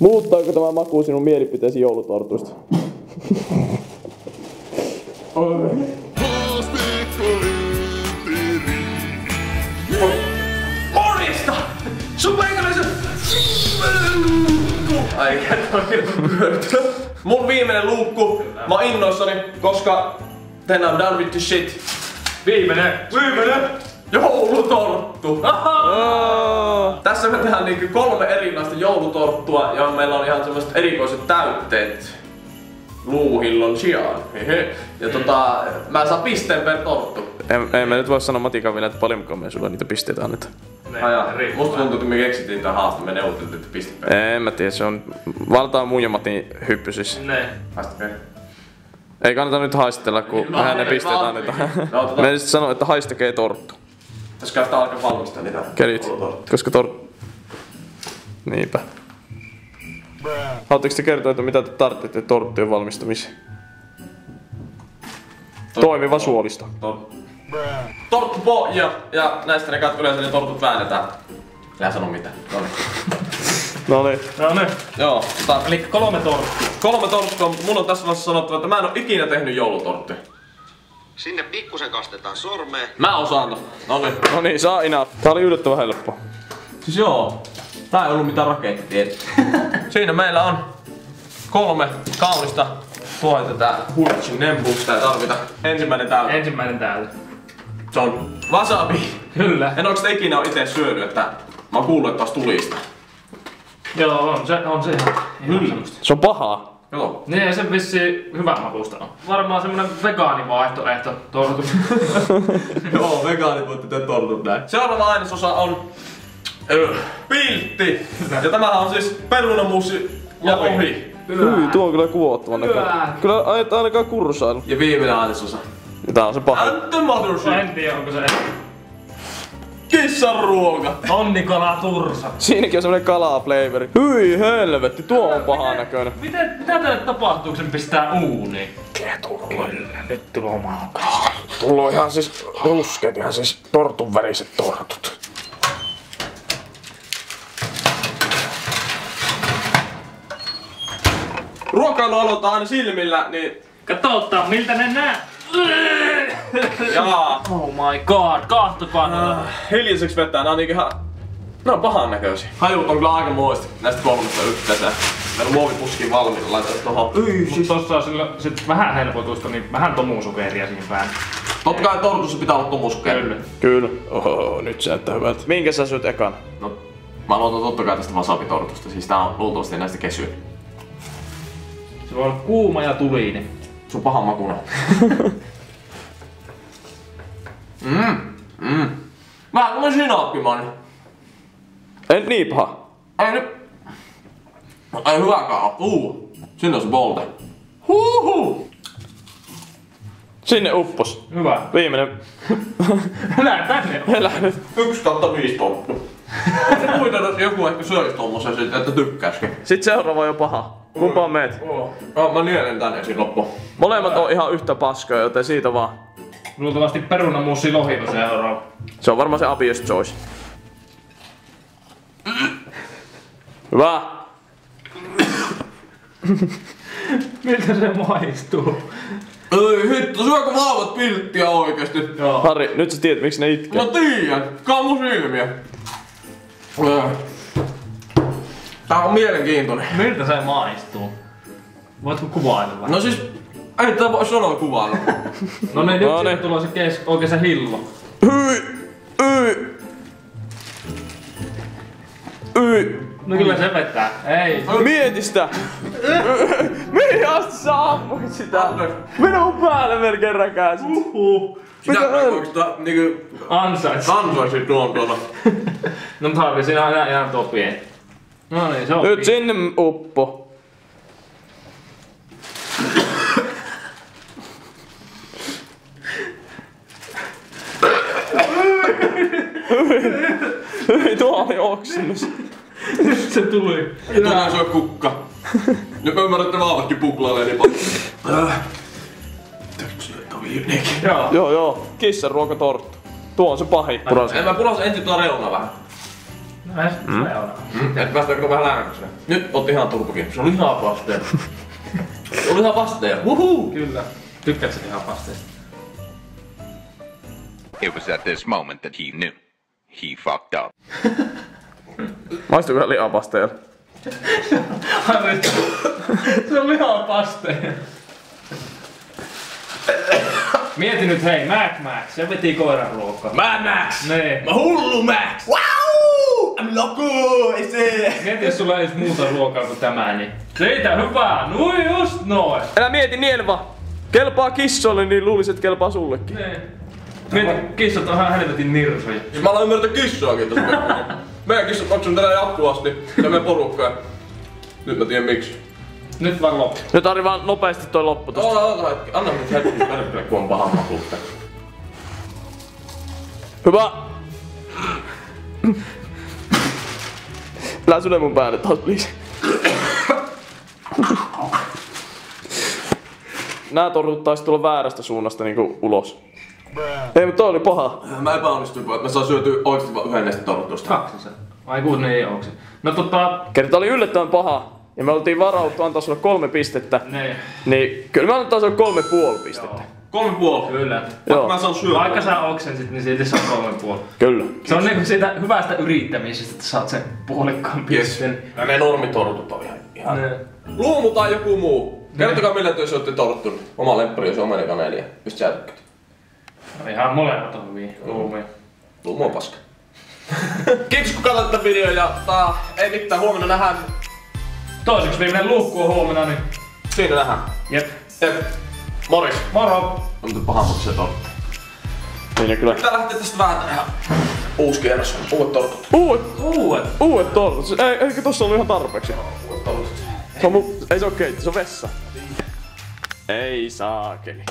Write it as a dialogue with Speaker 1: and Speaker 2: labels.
Speaker 1: Muuttaako tämä maku sinun mielipiteesi joulutortuista?
Speaker 2: Morjesta! Sun meikäläisen... Ai, Mun viimeinen luukku. Mä oon innoissani, koska then I'm done with the shit.
Speaker 3: Viimeinen.
Speaker 2: Viimeinen joulutorttu. Tässä me tehdään niinku kolme erilaista joulutorttua ja meillä on ihan semmoiset erikoiset täytteet luuhillon sijaan. Ja tota, mä saan pisteen per torttu.
Speaker 1: En, en mä nyt voi sanoa matikaville, että paljonko me sulle niitä pisteitä annetaan.
Speaker 2: Aja, musta tuntuu, että me keksittiin tää haaste, me neuvoteltiin, että piste.
Speaker 1: En mä tiedä, se on valtaa mun ja Matin hyppy siis.
Speaker 3: Ne.
Speaker 2: Haaste per.
Speaker 1: Ei kannata nyt haistella, kun
Speaker 2: No,
Speaker 1: vähän ne
Speaker 2: ei,
Speaker 1: pisteet
Speaker 2: mä
Speaker 1: annetaan.
Speaker 2: No, tota-
Speaker 1: Mä en sit sano, että haistakee torttu.
Speaker 2: Tässä käyttää alkaa valmistaa niitä. Joulutorttuja.
Speaker 1: koska tor... Niinpä. Haluatteko te kertoa, että mitä te tarvitsette torttujen valmistamiseen? Toimiva suolisto.
Speaker 2: Tor- Torttu ja, ja näistä ne kat yleensä ne tortut väännetään. Älä sano mitään. No niin.
Speaker 1: No niin.
Speaker 3: No ne.
Speaker 2: Joo, tota,
Speaker 3: Eli kolme torttua.
Speaker 2: kolme torttua. Mulla on tässä vaiheessa sanottava, että mä en oo ikinä tehnyt joulutorttuja.
Speaker 4: Sinne pikkusen kastetaan sormeen.
Speaker 2: Mä osaan. No niin.
Speaker 1: No niin, saa enough. Tää oli yllättävän helppo.
Speaker 2: Siis joo. Tää ei ollut mitään rakettitiedettä. Siinä meillä on kolme kaunista tuotetta tää Hurchin Nembusta ei tarvita. Ensimmäinen täällä.
Speaker 3: Ensimmäinen täällä.
Speaker 2: Se on wasabi.
Speaker 3: Kyllä.
Speaker 2: En oo sitä ikinä oo ite syönyt, että mä oon kuullut, että taas tulista.
Speaker 3: Joo, on se, on se ihan, ihan semmoista.
Speaker 1: Se on pahaa.
Speaker 2: Joo.
Speaker 3: Niin, se vissi hyvän makusta on. Varmaan semmonen vegaanivaihtoehto tortut.
Speaker 2: Joo, vegaanit voitte tehdä tortut näin. Seuraava ainesosa on piltti. Ja tämähän on siis perunamuusi ja ohi.
Speaker 1: Hyi, tuo on kyllä kuvottavan näköinen. Kyllä ai- ainakaan kursailu.
Speaker 2: Ja viimeinen ainesosa.
Speaker 1: Ja tää on se paha.
Speaker 2: And the mothership.
Speaker 3: en tiedä, onko se
Speaker 2: Kissan ruoka.
Speaker 3: Onnikola Tursa.
Speaker 1: Siinäkin on semmonen kalaflavori. Hyi helvetti, tuo on pahan näköinen.
Speaker 3: Miten, mitä tälle tapahtuu, kun sen pistää uuniin?
Speaker 1: Nyt tulee maukasta. Tullut ihan siis ruskeet, ihan siis tortun väriset tortut.
Speaker 2: Ruokailu aloitetaan aina silmillä, niin
Speaker 3: Katsotaan, miltä ne nää.
Speaker 2: jaa.
Speaker 3: Oh my god, kahtokaa tätä.
Speaker 2: Hiljaiseksi vetää, nää on niinku ihan... Ne on pahan näköisiä. Hajut on kyllä aika muista näistä kolmesta yhteensä. Meillä on muovipuskin valmiina, laitetaan tohon. Ei,
Speaker 3: Mut tossa on sillä sit vähän helpotusta, niin vähän tomusokeria siihen päälle.
Speaker 2: Totta kai tortussa pitää olla tomusukeria.
Speaker 3: Kyllä.
Speaker 1: Kyllä. Oho, nyt se näyttää hyvältä. Minkä sä syöt ekan?
Speaker 2: No, mä aloitan totta kai tästä wasabi-tortusta, siis tää on luultavasti näistä kesyä.
Speaker 3: Se voi olla kuuma ja tulinen.
Speaker 2: Se on pahan makuna. mm, mm. Vähän kuin sinappimainen.
Speaker 1: En niin paha.
Speaker 2: Ei nyt. Ei hyväkään oo. Uu. Sinne on se bolte. Huhu.
Speaker 1: Sinne uppos.
Speaker 3: Hyvä.
Speaker 1: Viimeinen.
Speaker 3: Nää tänne on.
Speaker 1: Elä nyt.
Speaker 2: Yksi kautta viisi torttu. Se kuvitella, että joku ehkä söisi tommosen sit, että tykkäisikin.
Speaker 1: Sitten seuraava on jo paha. Kumpaan meet?
Speaker 2: No, mä nielen tän ensin loppu.
Speaker 1: Molemmat on ihan yhtä paskoja, joten siitä vaan.
Speaker 3: Luultavasti perunamuussi lohi on seuraava.
Speaker 1: Se on varmaan se obvious choice. Hyvä.
Speaker 3: Miltä se maistuu?
Speaker 2: Ei hitto, syökö vauvat pilttiä oikeesti?
Speaker 3: Joo.
Speaker 1: Harri, nyt sä tiedät miksi ne itkee.
Speaker 2: Mä tiedän, kaamu silmiä. Öö. Tää on mielenkiintoinen.
Speaker 3: Miltä se maistuu? Voitko kuvailla vähän?
Speaker 2: No siis, ei tätä voi sanoa kuvailla.
Speaker 3: No niin,
Speaker 1: No
Speaker 3: nyt
Speaker 1: niin.
Speaker 3: siitä tulee se kes... oikein se hillo.
Speaker 1: Hyi! Hyi! Hyi!
Speaker 3: No kyllä se vetää. Ei.
Speaker 1: Mieti sitä! Mihin asti sä ammuit sitä? Minun päälle vielä kerran käsit.
Speaker 3: Uhuh.
Speaker 2: Sitä
Speaker 1: Mitä
Speaker 2: oikeastaan niinku
Speaker 3: Ansaits.
Speaker 2: ansaisin tuon tuolla.
Speaker 3: No mutta Harvi, siinä on ihan, ihan tuo pieni. No niin, se on
Speaker 1: Nyt sinne uppo. Hyi, tuo oli oksennus.
Speaker 3: Nyt se tuli.
Speaker 2: Tänään syö kukka. Nyt mä ymmärrän, että vauvatkin puklailee niin paljon.
Speaker 3: Joo.
Speaker 1: Joo joo, kissan ruokatorttu. Tuo on se pahin. Purasen.
Speaker 2: En mä pulasin ensin tuon reuna vähän.
Speaker 3: Näin se mm. on.
Speaker 2: Mm, et päästäänkö vähän lähemmäksi? Nyt otti ihan turpukin. Se oli ihan pasteen. Se oli ihan pasteen. Huhuu!
Speaker 3: Kyllä. Tykkäätkö ihan pasteista?
Speaker 5: It was at this moment that he knew. He fucked up.
Speaker 1: Maistuuko ihan lihapasteella?
Speaker 3: Se on lihaa pasteen. Mieti nyt hei, Mac Max, se veti koiran ruokaa.
Speaker 2: Mad Max!
Speaker 3: Nee.
Speaker 2: Mä hullu Max! Wow! I'm loco! Se!
Speaker 3: Mieti jos sulla ei edes muuta ruokaa kuin tämä, niin siitä hyvää, nui just noin.
Speaker 1: Älä mieti Nielva! Kelpaa kissolle, niin luulisin, että kelpaa sullekin.
Speaker 3: Nee. Mieti, kissat on ihan helvetin nirsoja.
Speaker 2: Siis mä aloin ymmärtää kissaakin tossa. Meidän kissat maksun tällä jatkuvasti. Tämä porukka. Nyt mä tiedän miksi.
Speaker 3: Nyt vaan loppu.
Speaker 1: Nyt Ari vaan nopeasti toi loppu tosta.
Speaker 2: Ota, ota hetki. Anna nyt hetki perkele, kun on paha makuutta.
Speaker 1: Hyvä! Älä syle mun päälle taas, please. Nää torjut taisi tulla väärästä suunnasta niinku ulos. Ei, mutta toi oli paha.
Speaker 2: Mä epäonnistuin, että mä saan syötyä oikeesti vaan yhden näistä tortusta.
Speaker 3: Kaksi se. Ai kun ne ei onksi. No tota,
Speaker 1: Kerta oli yllättävän paha. Ja me oltiin varauttu antaa sulle kolme pistettä.
Speaker 3: ne.
Speaker 1: Niin kyllä me annetaan sulle kolme puoli pistettä.
Speaker 2: Kolme puoli.
Speaker 3: Kyllä.
Speaker 1: Joo.
Speaker 2: Mä saan syödä.
Speaker 3: Vaikka sä oksensit, niin silti se on kolmen puoli.
Speaker 1: Kyllä.
Speaker 3: Se on niinku siitä hyvästä yrittämisestä, että saat sen puolikkaan
Speaker 2: Yes.
Speaker 3: pisteen.
Speaker 2: Ja ne normitortut on ihan, ihan
Speaker 3: Ne.
Speaker 2: Luumu tai joku muu. Kertokaa millä te olette torttunut. Oma lemppari on omene kanelia. Just sä tykkäät.
Speaker 3: No Ihan molemmat on hyviä luumia.
Speaker 2: Luumu on paska. Kiitos kun katsoit tätä videoa ja tää ei mitään huomenna nähdään.
Speaker 3: Toiseksi viimeinen luukku on huomenna, niin
Speaker 2: Siinä nähdään.
Speaker 3: jep.
Speaker 2: Jep. Moris.
Speaker 3: Moro!
Speaker 2: On nyt paha mutta se tortti.
Speaker 1: Niin kyllä.
Speaker 2: Tää lähtee tästä vähän ihan uusi kierros. Uudet tortut.
Speaker 1: Uudet,
Speaker 3: Uudet!
Speaker 1: uudet tortut. Ei, eikö tossa ollut ihan tarpeeksi?
Speaker 2: Uudet tortut.
Speaker 1: Se on mu- ei se oo keitti, se on vessa. Ei saakeli.